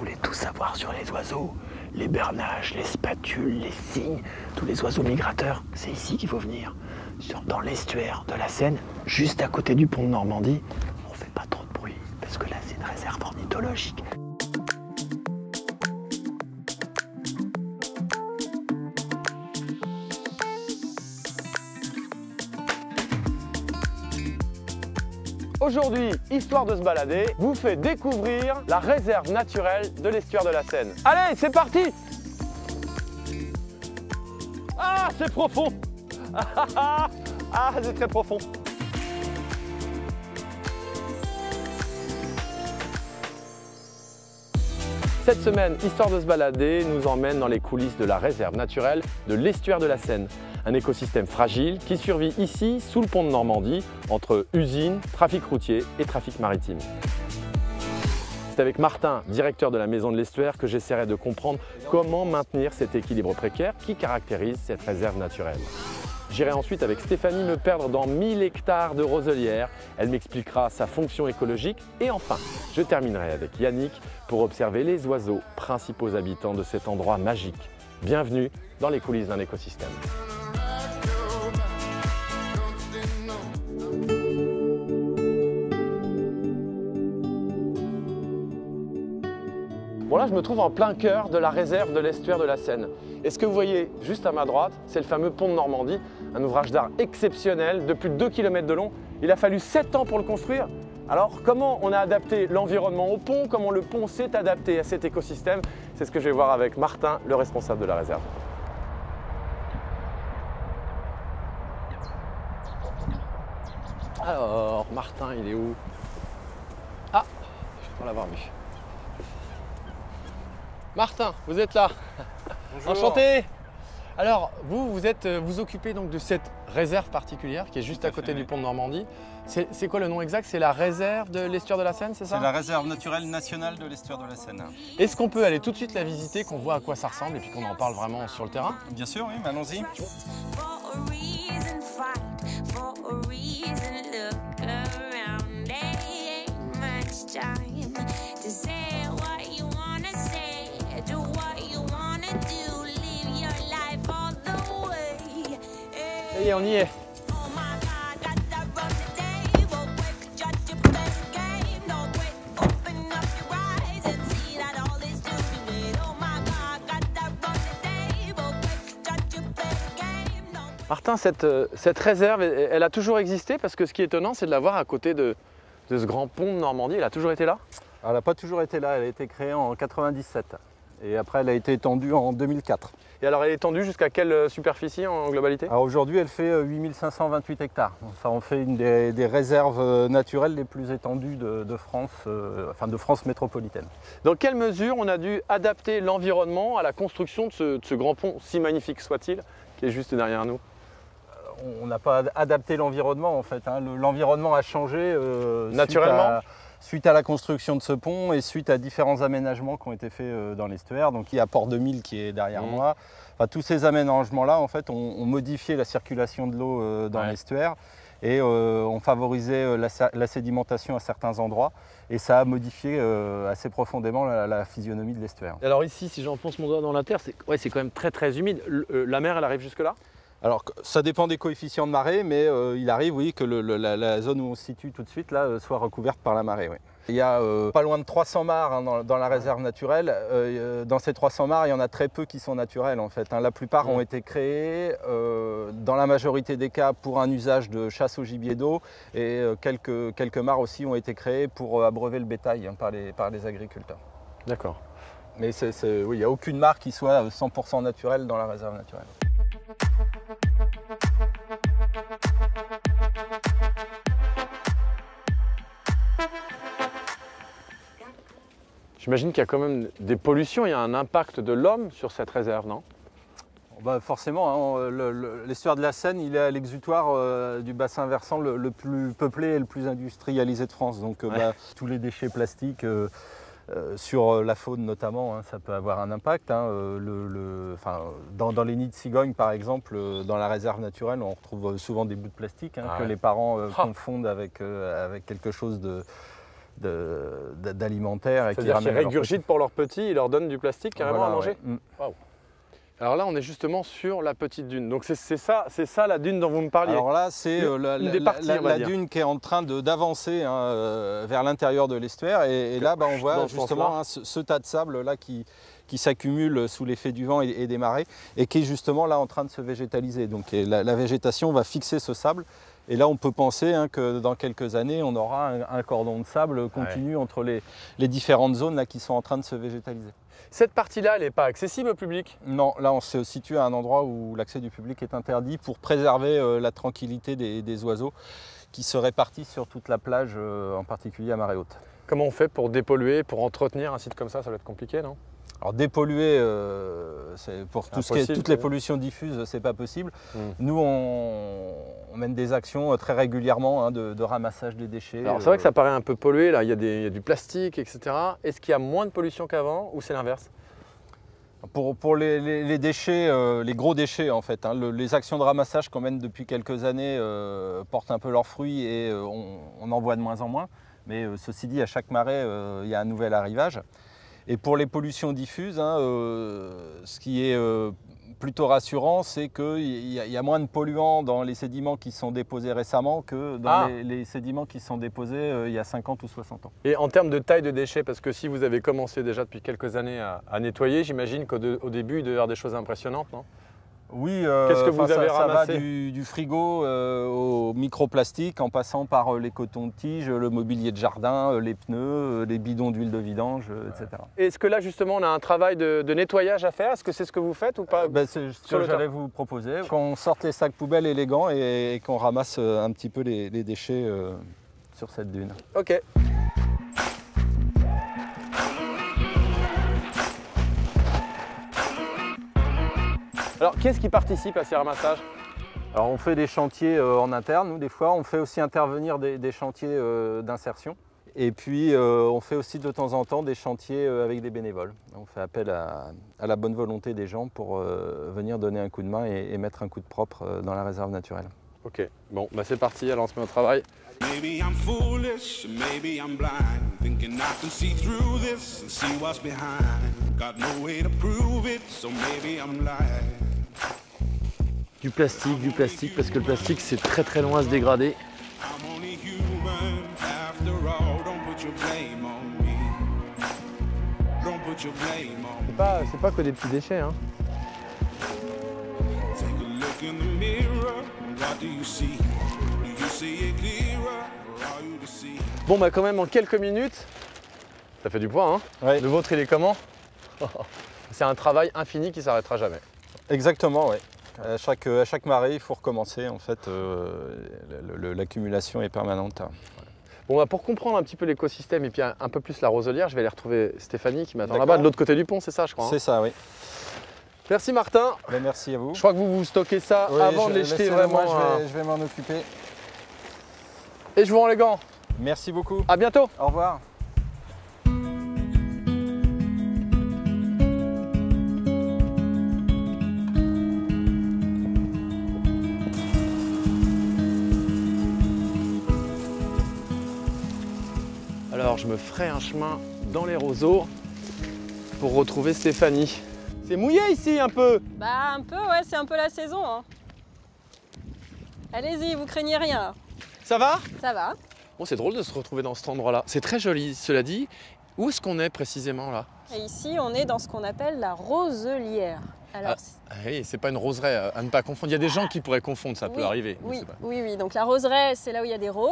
voulez tout savoir sur les oiseaux, les bernages, les spatules, les cygnes, tous les oiseaux migrateurs, c'est ici qu'il faut venir. Dans l'estuaire de la Seine, juste à côté du pont de Normandie, on fait pas trop de bruit parce que là c'est une réserve ornithologique. Aujourd'hui, Histoire de se balader vous fait découvrir la réserve naturelle de l'estuaire de la Seine. Allez, c'est parti! Ah, c'est profond! Ah, ah, ah, c'est très profond Cette semaine, Histoire de se balader nous emmène dans les coulisses de la réserve naturelle de l'estuaire de la Seine. Un écosystème fragile qui survit ici, sous le pont de Normandie, entre usines, trafic routier et trafic maritime. C'est avec Martin, directeur de la Maison de l'Estuaire, que j'essaierai de comprendre comment maintenir cet équilibre précaire qui caractérise cette réserve naturelle. J'irai ensuite avec Stéphanie me perdre dans 1000 hectares de roselières. Elle m'expliquera sa fonction écologique. Et enfin, je terminerai avec Yannick pour observer les oiseaux, principaux habitants de cet endroit magique. Bienvenue dans les coulisses d'un écosystème. Bon là, je me trouve en plein cœur de la réserve de l'estuaire de la Seine. Et ce que vous voyez juste à ma droite, c'est le fameux pont de Normandie, un ouvrage d'art exceptionnel de plus de 2 km de long. Il a fallu 7 ans pour le construire. Alors, comment on a adapté l'environnement au pont? Comment le pont s'est adapté à cet écosystème? C'est ce que je vais voir avec Martin, le responsable de la réserve. Alors, Martin, il est où? Ah, je crois l'avoir vu. Martin, vous êtes là. Enchanté. Alors, vous, vous êtes, euh, vous occupez donc de cette réserve particulière qui est juste à côté du pont de Normandie. C'est c'est quoi le nom exact? C'est la réserve de l'estuaire de la Seine, c'est ça? C'est la réserve naturelle nationale de l'estuaire de la Seine. Est-ce qu'on peut aller tout de suite la visiter, qu'on voit à quoi ça ressemble et puis qu'on en parle vraiment sur le terrain? Bien sûr, oui, mais allons-y. Best game. No Martin, cette, euh, réserve, elle elle a toujours existé parce que ce qui est étonnant, c'est de la voir à côté de, de ce grand pont de Normandie. Elle a toujours été là? Elle n'a pas toujours été là, elle a été créée en 97. Et après, elle a été étendue en 2004. Et alors, elle est étendue jusqu'à quelle euh, superficie en globalité? Alors aujourd'hui, elle fait euh, 8528 hectares. Donc Ça en fait une des, des réserves euh, naturelles les plus étendues de, de France, euh, enfin de France métropolitaine. Dans quelle mesure on a dû adapter l'environnement à la construction de ce, de ce grand pont, si magnifique soit-il, qui est juste derrière nous? On n'a pas ad- adapté l'environnement en fait. hein. Le- L'environnement a changé euh, Naturellement? Suite à la construction de ce pont et suite à différents aménagements qui ont été faits euh, dans l'estuaire, donc il y a Port 2000 qui est derrière Mhm. moi. Enfin, tous ces aménagements-là, en fait, ont, ont modifié la circulation de l'eau euh, dans Ouais. l'estuaire et euh, ont favorisé euh, la, sédimentation à certains endroits. Et ça a modifié euh, assez profondément la, la physionomie de l'estuaire. Alors ici, si j'enfonce mon doigt dans la terre, c'est ouais, quand même très très humide. Le- euh, la mer, elle arrive jusque-là? Alors, ça dépend des coefficients de marée, mais euh, il arrive, oui, que le- le- la, la zone où on se situe tout de suite là, euh, soit recouverte par la marée. oui. Il y a euh, pas loin de 300 mares hein, dans, dans la réserve naturelle. Euh, dans ces 300 mares, il y en a très peu qui sont naturelles en fait. hein. La plupart Mhm. ont été créées, euh, dans la majorité des cas, pour un usage de chasse au gibier d'eau, et quelques, quelques mares aussi ont été créées pour abreuver le bétail hein, par, les, par les agriculteurs. D'accord. Mais oui, il n'y a aucune mare qui soit euh, 100% naturelle dans la réserve naturelle. J'imagine qu'il y a quand même des pollutions, il y a un impact de l'homme sur cette réserve, non? Bah, forcément, hein, le- le- l'estuaire de la Seine, il est à l'exutoire euh, du bassin versant le, le plus peuplé et le plus industrialisé de France. Donc euh, Ouais. bah, tous les déchets plastiques euh, sur la faune notamment, hein, ça peut avoir un impact. hein. Le- dans, dans les nids de cigognes, par exemple, dans la réserve naturelle, on retrouve souvent des bouts de plastique hein, Ah que ouais. les parents Ah. confondent avec, avec quelque chose de d'alimentaire C'est-à-dire qu'ils régurgitent pour leurs petits, ils leur donnent du plastique carrément à manger ouais. Mm. Alors là, on est justement sur la petite dune. Donc c'est ça, c'est ça la dune dont vous me parliez. Alors là, c'est euh, la, parties, dune qui est en train d'avancer hein, euh, vers l'intérieur de l'estuaire. Et, et là, bah, on voit justement hein, ce, ce tas de sable là qui, qui s'accumule sous l'effet du vent et, et des marées et qui est justement là en train de se végétaliser. Donc la végétation va fixer ce sable. Et là, on peut penser hein, que dans quelques années, on aura un, un cordon de sable continu entre les, les différentes zones là, qui sont en train de se végétaliser. Cette partie-là, elle n'est pas accessible au public? Non, là on se situe à un endroit où l'accès du public est interdit pour préserver euh, la tranquillité des, des oiseaux qui se répartissent sur toute la plage, euh, en particulier à marée haute. Comment on fait pour dépolluer, pour entretenir un site comme ça? Ça doit être compliqué, non? Alors dépolluer, euh, pour tout ce qui est- Impossible, toutes les pollutions diffuses, c'est pas possible. Mm. Nous, on, on mène des actions euh, très régulièrement hein, de, de ramassage des déchets. Alors c'est vrai que ça euh, paraît un peu pollué, là, il y, a des- il y a du plastique, etc. Est-ce qu'il y a moins de pollution qu'avant ou c'est l'inverse? Pour, pour les, les- les déchets, euh, les gros déchets en fait, hein, le- les actions de ramassage qu'on mène depuis quelques années euh, portent un peu leurs fruits et euh, on, on en voit de moins en moins. Mais ceci dit, à chaque marée, il y a un nouvel arrivage. Et pour les pollutions diffuses, hein, euh, ce qui est euh, plutôt rassurant, c'est qu'il y, y a moins de polluants dans les sédiments qui sont déposés récemment que dans Ah. les, les sédiments qui sont déposés euh, il y a 50 ou 60 ans. Et en termes de taille de déchets, parce que si vous avez commencé déjà depuis quelques années à, à nettoyer, j'imagine qu'au début, il devait y avoir des choses impressionnantes, non? Oui, euh, Qu'est-ce que vous enfin, ça- va du, du frigo euh, au microplastique en passant par euh, les cotons de tige, le mobilier de jardin, euh, les pneus, les bidons d'huile de vidange, etc. Est-ce que là, justement, on a un travail de, de nettoyage à faire? Est-ce que c'est ce que vous faites ou pas? Ben, c'est ce que j'allais vous proposer, qu'on sorte les sacs poubelles élégants et, et qu'on ramasse un petit peu les, les déchets sur cette dune. Ok. Alors, qu'est-ce qui participe à ces ramassages? Alors on fait des chantiers euh, en interne, nous des fois, on fait aussi intervenir des, des chantiers euh, d'insertion. Et puis euh, on fait aussi de temps en temps des chantiers euh, avec des bénévoles. On fait appel à, à la bonne volonté des gens pour euh, venir donner un coup de main et, et mettre un coup de propre euh, dans la réserve naturelle. Ok, bon, bah c'est parti, alors on se met au travail. Maybe I'm foolish, maybe I'm blind, thinking I can see through this and see what's behind. Got no way to prove it, so maybe I'm lying. Du plastique, du plastique, parce que le plastique c'est très très loin à se dégrader. C'est pas, c'est pas que des petits déchets, hein. Bon, bah quand même en quelques minutes, ça fait du poids, hein. Ouais. Le vôtre il est comment? C'est un travail infini qui s'arrêtera jamais. Exactement, oui. À chaque, à chaque marée, il faut recommencer. En fait, euh, l'accumulation est permanente. Bon, bah, pour comprendre un petit peu l'écosystème et puis un, un peu plus la roselière, je vais aller retrouver Stéphanie qui m'attend là-bas de l'autre côté du pont, c'est ça, je crois. hein C'est ça, oui. Merci Martin. Ben, merci à vous. Je crois que vous vous stockez ça Oui, avant je- de les jeter vraiment. moi, je vais, je vais m'en occuper. Et je vous rends les gants. Merci beaucoup. À bientôt. Au revoir. Je me ferai un chemin dans les roseaux pour retrouver Stéphanie. C'est mouillé ici un peu. Bah un peu, ouais, c'est un peu la saison. hein. Allez-y, vous craignez rien. Ça va? Ça va. Bon, c'est drôle de se retrouver dans cet endroit-là. C'est très joli, cela dit. Où est-ce qu'on est précisément là? Et ici, on est dans ce qu'on appelle la roselière. Alors, Ah, Ah oui, c'est pas une roseraie euh, à ne pas confondre. Il y a des gens qui pourraient confondre, ça peut arriver. oui, pas. oui, oui. Donc la roseraie, c'est là où il y a des roses,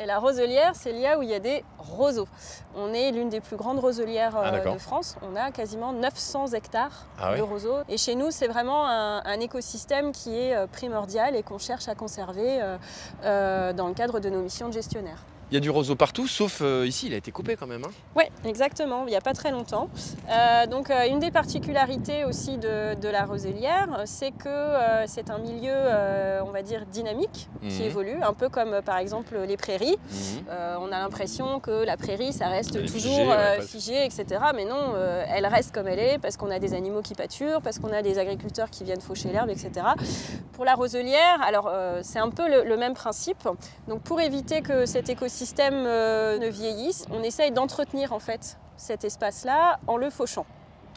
et la roselière, c'est là où il y a des roseaux. On est l'une des plus grandes roselières euh, Ah, d'accord. de France. On a quasiment 900 hectares Ah de roseaux. Et chez nous, c'est vraiment un, un écosystème qui est euh, primordial et qu'on cherche à conserver euh, euh, dans le cadre de nos missions de gestionnaire. Il y a du roseau partout, sauf euh, ici, il a été coupé quand même. hein. Oui, exactement, il n'y a pas très longtemps. Euh, donc euh, une des particularités aussi de, de la roselière, c'est que c'est un milieu, on va dire, dynamique, qui Mhm. évolue, un peu comme par exemple les prairies. Mhm. On a l'impression que la prairie, ça reste Elle toujours figée, ouais, figé, etc. Mais non, elle reste comme elle est, parce qu'on a des animaux qui pâturent, parce qu'on a des agriculteurs qui viennent faucher l'herbe, etc. Pour la roselière, alors c'est un peu le, le même principe. Donc pour éviter que cet écosystème l'écosystème euh, ne vieillisse, on essaye d'entretenir en fait cet espace-là en le fauchant.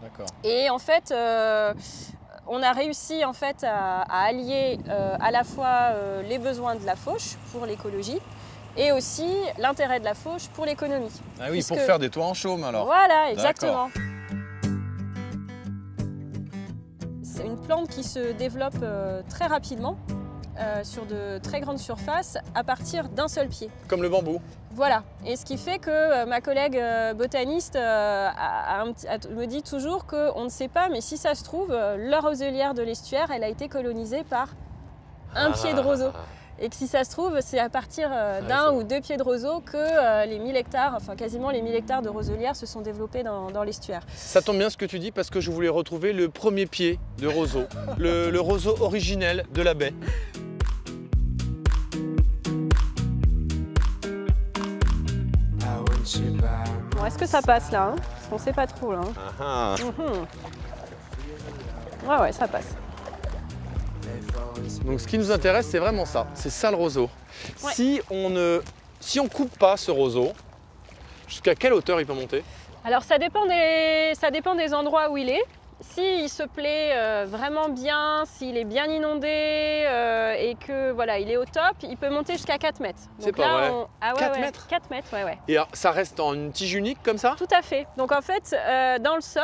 D'accord. Et en fait, euh, on a réussi en fait à, à allier euh, à la fois les besoins de la fauche pour l'écologie et aussi l'intérêt de la fauche pour l'économie. Ah oui, pour faire des toits en chaume alors. Voilà, exactement. C'est une plante qui se développe euh, très rapidement euh, sur de très grandes surfaces à partir d'un seul pied. Comme le bambou. Voilà, et ce qui fait que euh, ma collègue euh, botaniste euh, a- a un petit- a- me dit toujours qu'on ne sait pas, mais si ça se trouve, euh, leur roselière de l'estuaire, elle a été colonisée par un pied de roseau. Et que si ça se trouve, c'est à partir euh, Ouais, d'un ou deux pieds de roseau que euh, les 1000 hectares, enfin quasiment les 1000 hectares de roselières se sont développés dans, dans l'estuaire. Ça tombe bien ce que tu dis parce que je voulais retrouver le premier pied de roseau, le, le roseau originel de la baie. Est-ce que ça passe là hein? Parce qu'on sait pas trop là. hein. Ah, Mhm. Ouais, ouais, ça passe. Donc ce qui nous intéresse, c'est vraiment ça. C'est ça le roseau. Ouais. Si on ne, si on coupe pas ce roseau, jusqu'à quelle hauteur il peut monter? Alors ça dépend des, ça dépend des endroits où il est. S'il se plaît euh, vraiment bien, s'il est bien inondé euh, et que voilà, il est au top, il peut monter jusqu'à 4 mètres. C'est Donc pas là, vrai. on- ah ouais, 4 ouais, mètres 4 mètres, ouais, ouais. Et alors, ça reste en une tige unique comme ça? Tout à fait. Donc en fait, euh, dans le sol,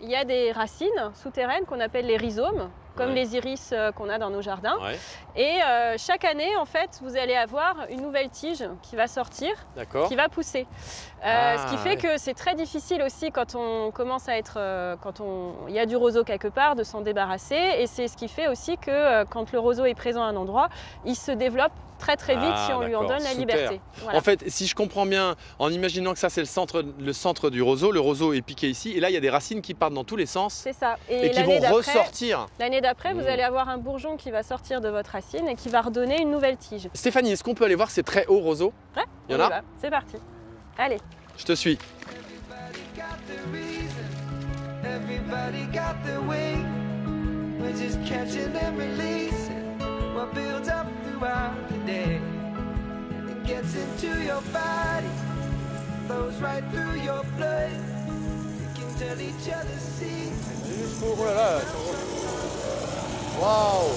il y a des racines souterraines qu'on appelle les rhizomes, comme Ouais. les iris euh, qu'on a dans nos jardins. Ouais, Et euh, chaque année, en fait, vous allez avoir une nouvelle tige qui va sortir, qui va pousser. Euh, Ah, ce qui fait ouais. que c'est très difficile aussi quand on commence à être, quand on, il y a du roseau quelque part, de s'en débarrasser. Et c'est ce qui fait aussi que quand le roseau est présent à un endroit, il se développe très très vite Ah, si on lui en donne la sous liberté. Voilà. En fait, si je comprends bien, en imaginant que ça c'est le centre, le centre du roseau, le roseau est piqué ici, et là il y a des racines qui partent dans tous les sens c'est ça. et, qui vont ressortir. L'année d'après, vous Mmh. allez avoir un bourgeon qui va sortir de votre racine et qui va redonner une nouvelle tige. Stéphanie, est-ce qu'on peut aller voir ces très hauts roseaux Ouais, Il y en a. C'est parti. Allez. Je te suis. We're just catching and releasing what builds up throughout the day. It gets into your body, flows right through your blood. You can tell each other secrets. Oh là là Waouh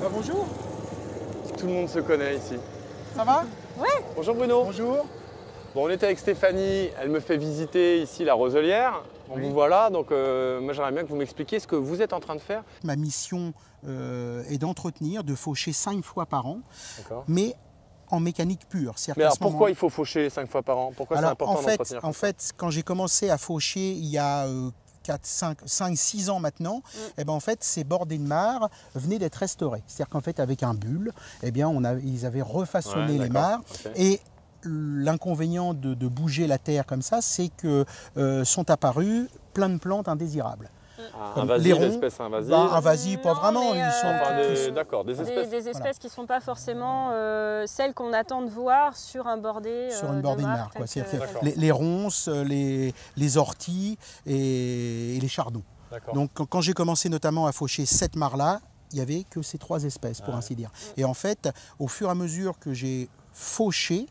Bah, bonjour, Tout le monde se connaît ici. ça va? Bonjour Bruno. Bonjour. Bon, on était avec Stéphanie, elle me fait visiter ici la roselière. Bon, Oui. Vous voilà, donc euh, moi j'aimerais bien que vous m'expliquiez ce que vous êtes en train de faire. Ma mission euh, est d'entretenir, de faucher cinq fois par an, mais en mécanique pure. Mais alors moment- pourquoi il faut faucher 5 fois par an? Pourquoi c'est important en fait, d'entretenir en fait, quand j'ai commencé à faucher il y a 4, 5, 5, 6 ans maintenant, Mm. eh ben, en fait, ces bordées de mares venaient d'être restaurées. C'est-à-dire qu'en fait, avec un bulle, eh bien, on a, ils avaient refaçonné Ouais, les mares. Et l'inconvénient de, de bouger la terre comme ça, c'est que euh, sont apparues plein de plantes indésirables. Ah, invasive, les ronds, espèce invasive. Bah, invasives, pas Non, vraiment. Ils sont, euh, Enfin, des- d'accord, des Des, espèces. des espèces qui ne sont pas forcément euh, celles qu'on attend de voir sur un bordé sur euh, une bordée de mare quoi. C'est-à-dire que- les, les ronces, les, les orties et, et les chardons. Donc quand, j'ai commencé notamment à faucher cette mare-là, il n'y avait que ces trois espèces, pour Ouais. ainsi dire. Et en fait, au fur et à mesure que j'ai fauché,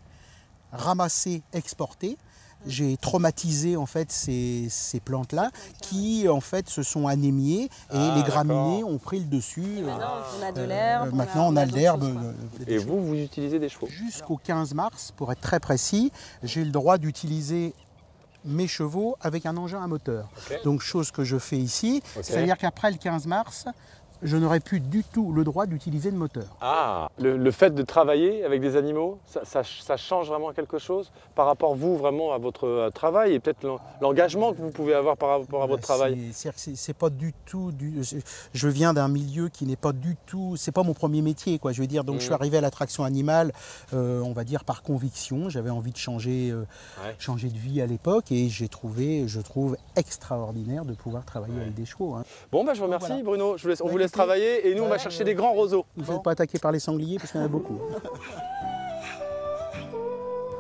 ramassé, exporté, j'ai traumatisé en fait ces, ces plantes-là qui en fait se sont anémiées et Ah, les graminées ont pris le dessus. Maintenant, on a de Euh, maintenant, on a de l'herbe. quoi. euh, Et vous, vous utilisez des chevaux Jusqu'au 15 mars, pour être très précis, j'ai le droit d'utiliser mes chevaux avec un engin à moteur. Donc chose que je fais ici, c'est-à-dire qu'après le 15 mars, je n'aurai plus du tout le droit d'utiliser de moteur. Ah, le, le fait de travailler avec des animaux, ça, ça- ça change vraiment quelque chose par rapport, vous, vraiment, à votre euh, travail et peut-être l'en- l'engagement que vous pouvez avoir par rapport à votre Bah, travail? c'est- pas du tout. Du, je viens d'un milieu qui n'est pas du tout. C'est pas mon premier métier, quoi. Je veux dire. Donc, je suis Mhm. arrivé à l'attraction animale, euh, on va dire par conviction. J'avais envie de changer, euh, Ouais. changer de vie à l'époque, et j'ai trouvé, je trouve extraordinaire de pouvoir travailler avec des chevaux. hein. Bon, bah, je vous remercie, Voilà. Bruno. Je vous laisse- on Bah, vous laisse écoutez, travailler et nous, on va chercher des grands roseaux. Vous ne faites pas attaquer par les sangliers parce qu'il y en a beaucoup.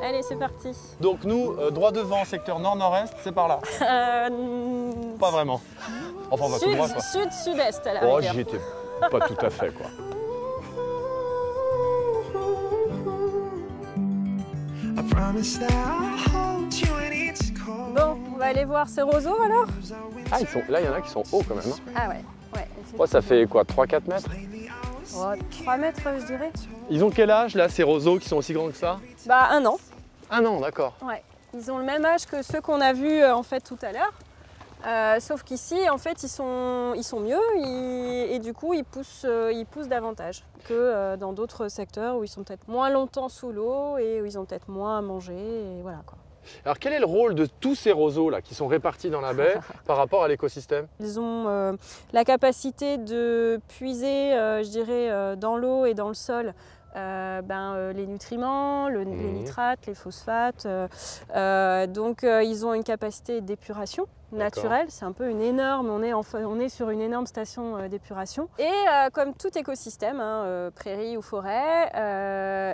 Allez, c'est parti. Donc, nous, euh, droit devant, secteur nord-nord-est, c'est par là. Euh, Pas vraiment. Enfin, on va tout Sud, droit, quoi. sud, sud-est à la Oh, rigueur. j'y étais pas tout à fait, quoi. Bon, on va aller voir ces roseaux alors Ah, ils sont... là, il y en a qui sont hauts quand même. hein. Ah ouais, ouais. Oh, ça fait quoi 3-4 mètres Oh, 3 mètres, je dirais. Ils ont quel âge, là, ces roseaux qui sont aussi grands que ça? Bah, un an. Ah non, d'accord. Ouais. Ils ont le même âge que ceux qu'on a vus euh, en fait tout à l'heure. Euh, sauf qu'ici, en fait, ils sont, ils sont mieux ils- et du coup, ils poussent, euh, ils poussent davantage que euh, dans d'autres secteurs où ils sont peut-être moins longtemps sous l'eau et où ils ont peut-être moins à manger. Et voilà, quoi. Alors, quel est le rôle de tous ces roseaux, là, qui sont répartis dans la baie par rapport à l'écosystème? Ils ont euh, la capacité de puiser, euh, je dirais, euh, dans l'eau et dans le sol. ben, les nutriments, le- les Mhm. nitrates, les phosphates. donc ils ont une capacité d'épuration naturelle. C'est un peu une énorme, on est, sur une énorme station euh, d'épuration. Et euh, comme tout écosystème, hein, euh, prairie ou forêt,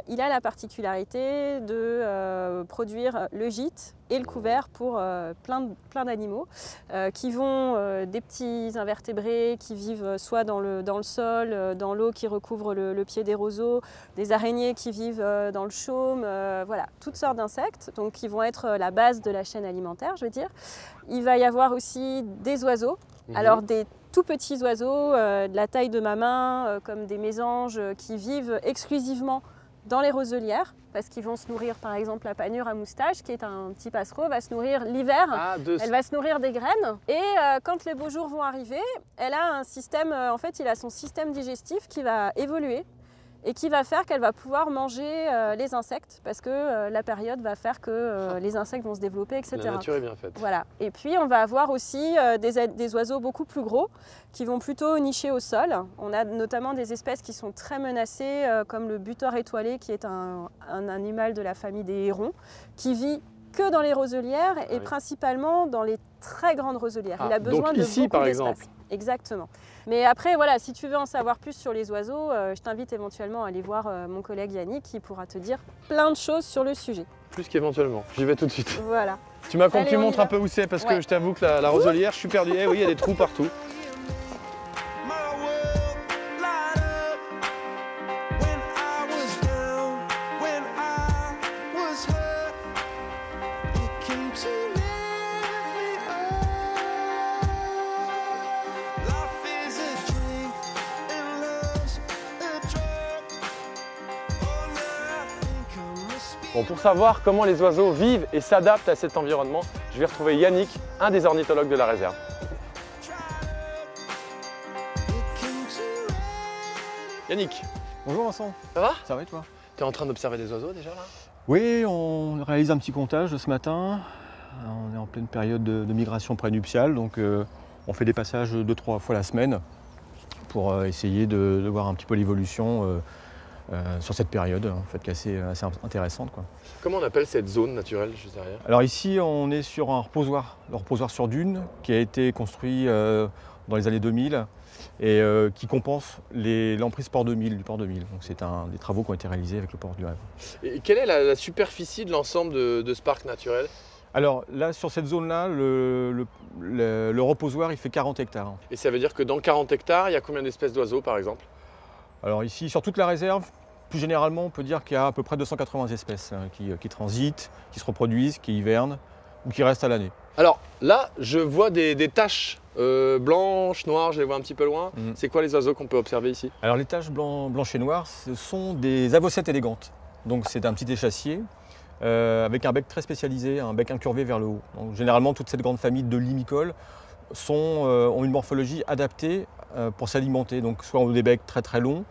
il a la particularité de produire le gîte et le couvert pour euh, plein, de- plein d'animaux euh, qui vont euh, des petits invertébrés qui vivent soit dans le, dans le sol, dans l'eau qui recouvre le, le pied des roseaux, des araignées qui vivent dans le chaume, voilà, toutes sortes d'insectes, donc qui vont être la base de la chaîne alimentaire, je veux dire. Il va y avoir aussi des oiseaux, Mhm. alors des tout petits oiseaux de la taille de ma main, comme des mésanges, qui vivent exclusivement dans les roselières, parce qu'ils vont se nourrir, par exemple, la panure à moustache, qui est un petit passereau, va se nourrir l'hiver. Ah, de... Elle va se nourrir des graines et euh, quand les beaux jours vont arriver, elle a un système, euh, en fait, il a son système digestif qui va évoluer et qui va faire qu'elle va pouvoir manger euh, les insectes parce que euh, la période va faire que euh, les insectes vont se développer, etc. La nature est bien faite. Voilà. Et puis on va avoir aussi des, des oiseaux beaucoup plus gros qui vont plutôt nicher au sol. On a notamment des espèces qui sont très menacées, comme le butor étoilé, qui est un, un animal de la famille des hérons, qui vit que dans les roselières et oui. principalement dans les très grandes roselières. Il Ah, a besoin donc de ici, beaucoup par d'espace. exemple. Exactement. Mais après, voilà, si tu veux en savoir plus sur les oiseaux, euh, je t'invite éventuellement à aller voir euh, mon collègue Yannick qui pourra te dire plein de choses sur le sujet. Plus qu'éventuellement. J'y vais tout de suite. Voilà. Tu m'as tu on y montres va. un peu où c'est parce que je t'avoue que la, la roselière, je suis perdu. Eh oui, il y a des trous partout. Pour savoir comment les oiseaux vivent et s'adaptent à cet environnement, je vais retrouver Yannick, un des ornithologues de la réserve. Yannick, Bonjour Vincent, ça va? Ça va et toi? T'es en train d'observer des oiseaux déjà là? Oui, on réalise un petit comptage ce matin. On est en pleine période de, de migration prénuptiale, donc euh, on fait des passages deux, trois fois la semaine pour euh, essayer de, de voir un petit peu l'évolution euh, euh, sur cette période, en fait, qui est assez, assez intéressante. Quoi. Comment on appelle cette zone naturelle juste derrière? Alors ici, on est sur un reposoir, le reposoir sur dune, qui a été construit euh, dans les années 2000 et euh, qui compense l'emprise port 2000 du port 2000. Donc c'est un des travaux qui ont été réalisés avec le port du Rêve. Et quelle est la, la superficie de l'ensemble de, de ce parc naturel? Alors là, sur cette zone-là, le, le- le- le reposoir, il fait 40 hectares. Et ça veut dire que dans 40 hectares, il y a combien d'espèces d'oiseaux par exemple? Alors ici, sur toute la réserve, plus généralement, on peut dire qu'il y a à peu près 280 espèces hein, qui, qui transitent, qui se reproduisent, qui hivernent ou qui restent à l'année. Alors là, je vois des, des taches euh, blanches, noires, je les vois un petit peu loin. Mhm. C'est quoi les oiseaux qu'on peut observer ici? Alors les taches blanc, blanches et noires, ce sont des avocettes élégantes. Donc c'est un petit échassier euh, avec un bec très spécialisé, un bec incurvé vers le haut. Donc, généralement, toute cette grande famille de limicoles sont, euh, ont une morphologie adaptée euh, pour s'alimenter. Donc soit ont des becs très très longs,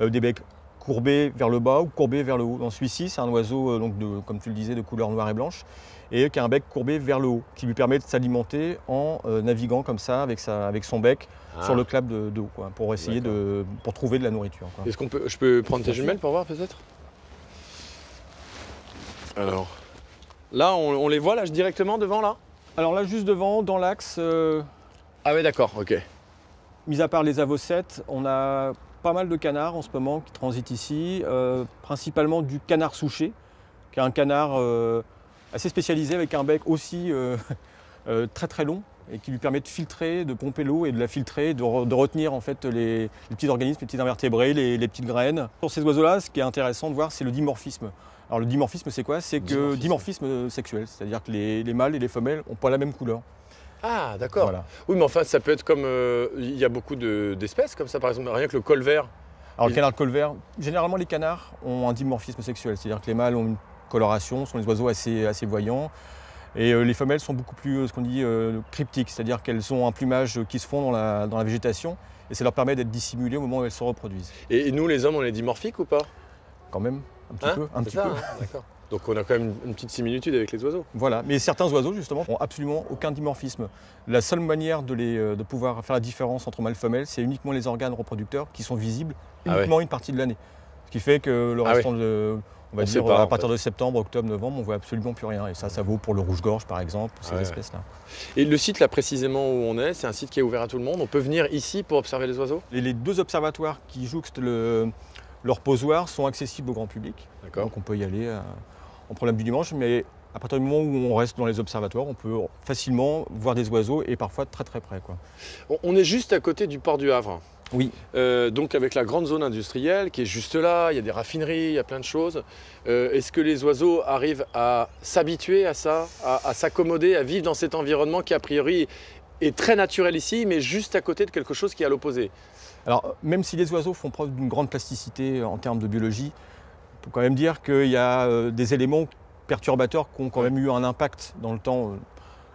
euh, des becs courbés vers le bas ou courbés vers le haut. Dans celui-ci, c'est un oiseau, euh, donc de, comme tu le disais, de couleur noire et blanche, et qui a un bec courbé vers le haut, qui lui permet de s'alimenter en euh, naviguant comme ça avec, sa- avec son bec sur le clap de, de quoi, pour essayer de, pour trouver de la nourriture. Est-ce qu'on peut, je peux prendre tes jumelles pour voir peut-être? Alors, là, on, on les voit là directement devant là? Alors là, juste devant, dans l'axe, euh, Ah oui, d'accord, ok. Mis à part les avocettes, on a pas mal de canards en ce moment qui transitent ici, euh, principalement du canard souché, qui est un canard euh, assez spécialisé avec un bec aussi euh, très très long, et qui lui permet de filtrer, de pomper l'eau et de la filtrer, de, re- de retenir en fait les, les petits organismes, les petits invertébrés, les, les petites graines. Pour ces oiseaux-là, ce qui est intéressant de voir, c'est le dimorphisme. Alors le dimorphisme, c'est quoi? C'est que Dimorphisme. dimorphisme sexuel, c'est-à-dire que les, les mâles et les femelles n'ont pas la même couleur. Ah, d'accord. Voilà. Oui, mais enfin, ça peut être comme. euh, Il y a beaucoup de- d'espèces comme ça, par exemple, rien que le colvert. Alors Et- le canard colvert, généralement les canards ont un dimorphisme sexuel, c'est-à-dire que les mâles ont une coloration, sont des oiseaux assez, assez voyants, et euh, les femelles sont beaucoup plus, euh, ce qu'on dit, euh, cryptiques, c'est-à-dire qu'elles ont un plumage qui se fond dans la, dans la végétation, et ça leur permet d'être dissimulées au moment où elles se reproduisent. Et, et nous, les hommes, on est dimorphiques ou pas? Quand même, un petit Hein? peu. Un petit ça, peu. hein? D'accord. Donc on a quand même une, petite similitude avec les oiseaux. Voilà, mais certains oiseaux justement n'ont absolument aucun dimorphisme. La seule manière de, les, euh, de pouvoir faire la différence entre mâle et femelle, c'est uniquement les organes reproducteurs qui sont visibles Ah ouais. uniquement une partie de l'année. Ce qui fait que le Ah restant de, on va On dire pas, à partir de septembre, octobre, novembre, on voit absolument plus rien. Et ça, ça vaut pour le rouge-gorge par exemple, pour ces Ah ouais. espèces-là. Et le site là précisément où on est, c'est un site qui est ouvert à tout le monde. On peut venir ici pour observer les oiseaux? Et les deux observatoires qui jouxtent le, leur posoir sont accessibles au grand public. Donc on peut y aller euh, en problème du dimanche, mais à partir du moment où on reste dans les observatoires, on peut facilement voir des oiseaux et parfois très très près. Quoi. On- On est juste à côté du port du Havre. Oui. Euh, donc avec la grande zone industrielle qui est juste là, il y a des raffineries, il y a plein de choses. Euh, Est-ce que les oiseaux arrivent à s'habituer à ça, à, à s'accommoder, à vivre dans cet environnement qui a priori est très naturel ici, mais juste à côté de quelque chose qui est à l'opposé? Alors, même si les oiseaux font preuve d'une grande plasticité en termes de biologie, on peut quand même dire qu'il y a euh, des éléments perturbateurs qui ont quand même eu un impact dans le temps.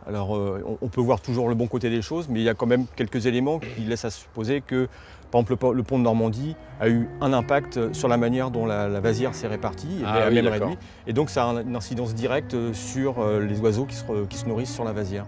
Alors, euh, on, on peut voir toujours le bon côté des choses, mais il y a quand même quelques éléments qui laissent à supposer que, par exemple, le pont- de Normandie a eu un impact sur la manière dont la, la vasière s'est répartie, et Ah a oui, même réduit. Et donc, ça a un- une incidence directe sur euh, les oiseaux qui se, re- qui se nourrissent sur la vasière.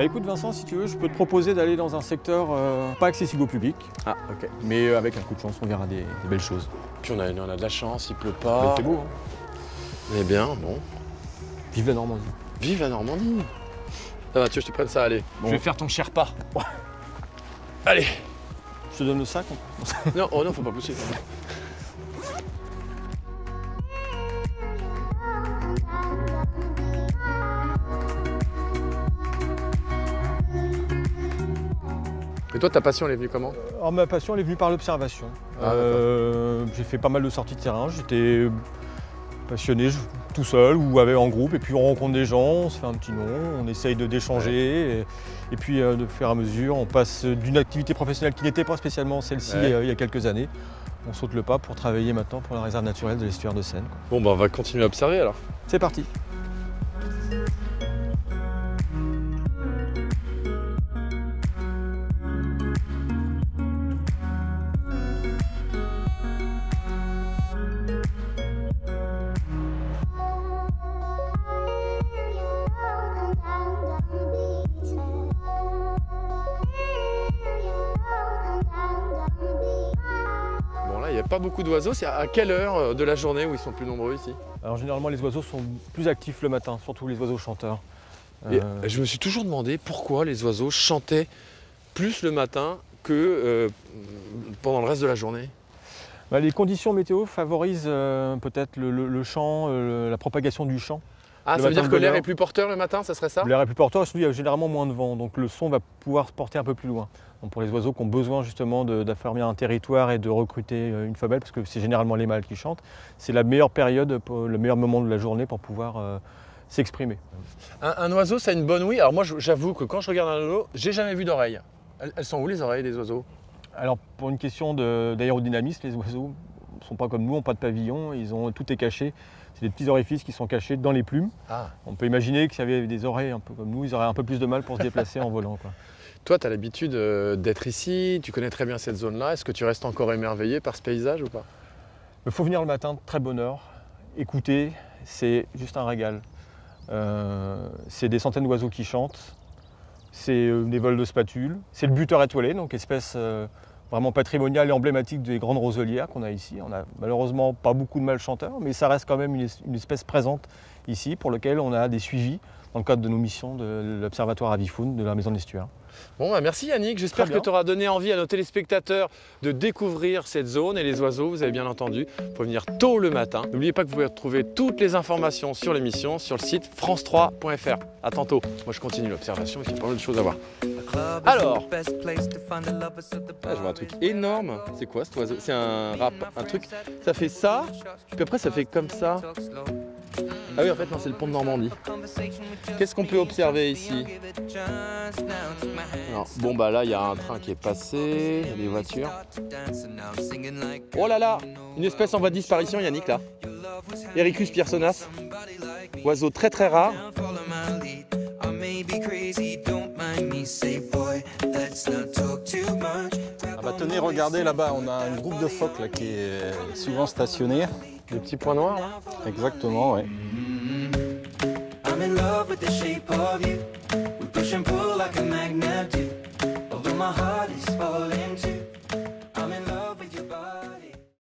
Bah écoute Vincent, si tu veux, je peux te proposer d'aller dans un secteur euh, pas accessible au public, Ah, ok. mais euh, avec un coup de chance, on verra des, des belles choses. Puis on a, on a de la chance, il pleut Bah, pas. il fait beau, hein. Eh bien, bon. Vive la Normandie. Vive la Normandie Ça va, tu veux que je te prenne ça, allez. Bon. Je vais faire ton Sherpa. allez Je te donne le sac. on- Non, oh non, faut pas pousser. toi, ta passion, elle est venue comment? Alors ma passion, elle est venue par l'observation. Ah, Euh, j'ai fait pas mal de sorties de terrain. J'étais passionné je- tout seul ou avec en groupe. Et puis on rencontre des gens, on se fait un petit nom, on essaye de d'échanger. Et, et puis euh, de faire à mesure, on passe d'une activité professionnelle qui n'était pas spécialement celle-ci Ouais. euh, il y a quelques années. On saute le pas pour travailler maintenant pour la réserve naturelle de l'estuaire de Seine. quoi. Bon, bah, on va continuer à observer alors. C'est parti. Beaucoup d'oiseaux. C'est à quelle heure euh, de la journée où ils sont plus nombreux ici Alors généralement les oiseaux sont plus actifs le matin, surtout les oiseaux chanteurs. Et Euh, je me suis toujours demandé pourquoi les oiseaux chantaient plus le matin que euh, pendant le reste de la journée. Bah, les conditions météo favorisent euh, peut-être le, le- le chant, euh, la propagation du chant. Ah, Le ça veut dire que l'air est plus porteur le matin, ça serait ça L'air est plus porteur, surtout il y a généralement moins de vent, donc le son va pouvoir se porter un peu plus loin. Donc pour les oiseaux qui ont besoin justement d'affermir un territoire et de recruter euh, une femelle, parce que c'est généralement les mâles qui chantent, c'est la meilleure période, pour- le meilleur moment de la journée pour pouvoir euh, s'exprimer. un, un oiseau, ça a une bonne ouïe. Alors moi, j'avoue que quand je regarde un oiseau, j'ai jamais vu d'oreilles. Elles, elles sont où les oreilles des oiseaux? Alors pour une question d'aérodynamisme, les oiseaux ne sont pas comme nous, n'ont pas de pavillon, ils ont, tout est caché. C'est des petits orifices qui sont cachés dans les plumes. Ah. On peut imaginer que s'il y avait des oreilles un peu comme nous, ils auraient un peu plus de mal pour se déplacer en volant. quoi. Toi, tu as l'habitude euh, d'être ici, tu connais très bien cette zone-là. Est-ce que tu restes encore émerveillé par ce paysage ou pas? Il faut venir le matin, très bonne heure, écouter, c'est juste un régal. Euh, c'est des centaines d'oiseaux qui chantent, c'est euh, des vols de spatules, c'est le buteur étoilé, donc espèce euh, vraiment patrimonial et emblématique des grandes roselières qu'on a ici. On a malheureusement pas beaucoup de malchanteurs, mais ça reste quand même une espèce présente ici pour laquelle on a des suivis dans le cadre de nos missions de l'Observatoire Avifoun de la Maison de l'Estuaire. Bon, bah, merci Yannick. J'espère que tu auras donné envie à nos téléspectateurs de découvrir cette zone et les oiseaux, vous avez bien entendu. Faut venir tôt le matin. N'oubliez pas que vous pouvez retrouver toutes les informations sur l'émission sur le site france3.fr. À tantôt. Moi, je continue l'observation, il y a pas mal de choses à voir. Alors. Ah, je vois un truc énorme. C'est quoi cet oiseau? C'est un rap, un truc. Ça fait ça, puis après ça fait comme ça. Ah oui, en fait, non, c'est le pont de Normandie. Qu'est-ce qu'on peut observer ici Bon, bah là, il y a un train qui est passé, des voitures. Oh là là Une espèce en voie de disparition, Yannick, là. Ericus piersonas. Oiseau très très rare. Tenez, regardez là-bas, on a un groupe de phoques là, qui est souvent stationné. Des petits points noirs, là. Exactement, ouais.